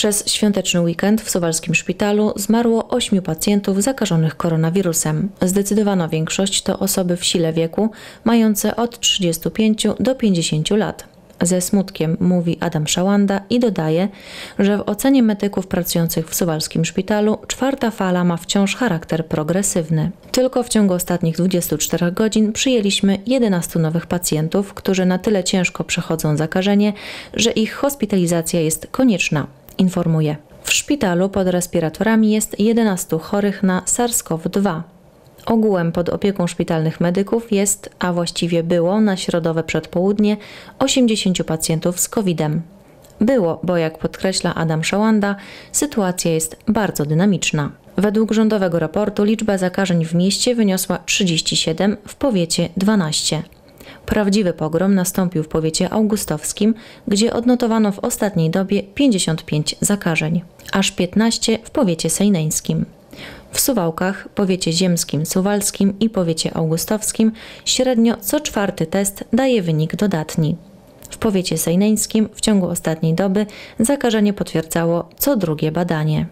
Przez świąteczny weekend w Suwalskim Szpitalu zmarło 8 pacjentów zakażonych koronawirusem. Zdecydowana większość to osoby w sile wieku, mające od 35 do 50 lat. Ze smutkiem mówi Adam Szałanda i dodaje, że w ocenie medyków pracujących w Suwalskim Szpitalu czwarta fala ma wciąż charakter progresywny. Tylko w ciągu ostatnich 24 godzin przyjęliśmy 11 nowych pacjentów, którzy na tyle ciężko przechodzą zakażenie, że ich hospitalizacja jest konieczna informuje. W szpitalu pod respiratorami jest 11 chorych na SARS-CoV-2. Ogółem pod opieką szpitalnych medyków jest, a właściwie było na środowe przedpołudnie 80 pacjentów z COVID-em. Było, bo jak podkreśla Adam Szałanda, sytuacja jest bardzo dynamiczna. Według rządowego raportu liczba zakażeń w mieście wyniosła 37, w powiecie 12. Prawdziwy pogrom nastąpił w powiecie augustowskim, gdzie odnotowano w ostatniej dobie 55 zakażeń, aż 15 w powiecie sejneńskim. W Suwałkach, powiecie ziemskim, suwalskim i powiecie augustowskim średnio co czwarty test daje wynik dodatni. W powiecie sejneńskim w ciągu ostatniej doby zakażenie potwierdzało co drugie badanie.